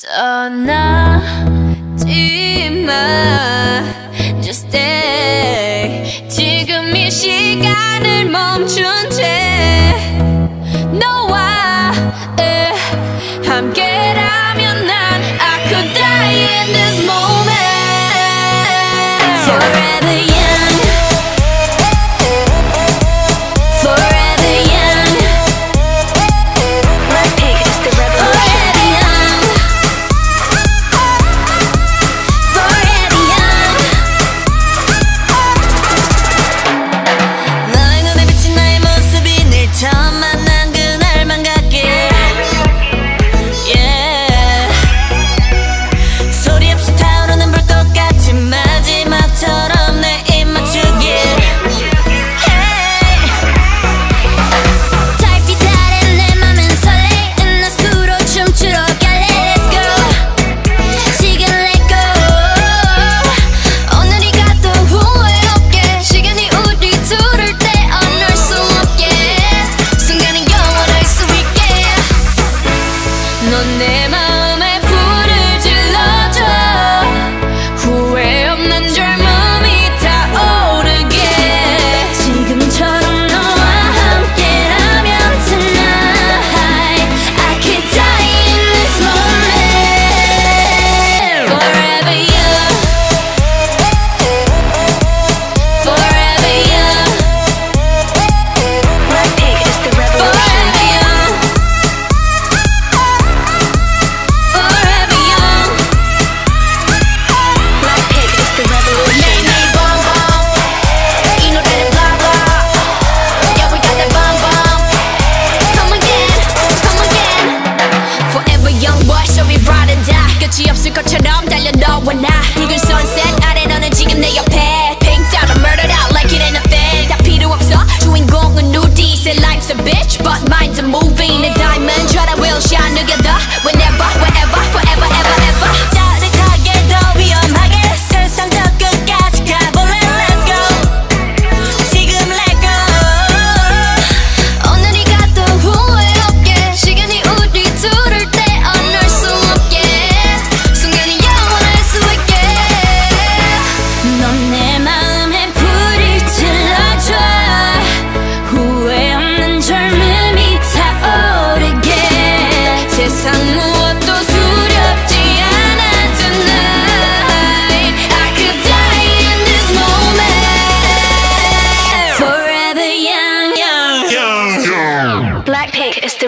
떠나지 마 Just stay. 지금 이 시간을 멈춘 채 너와 함께 끝이 없을 것처럼 달려너 와나 붉은 sunset 아래 너는 지금 내 옆에. Pink down and murdered out like it ain't a thing. 다 필요 없어. 주인공은 누디. Say life's a bitch but mine's a movie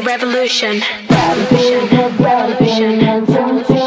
revolution. revolution. revolution. revolution.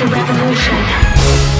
the revolution.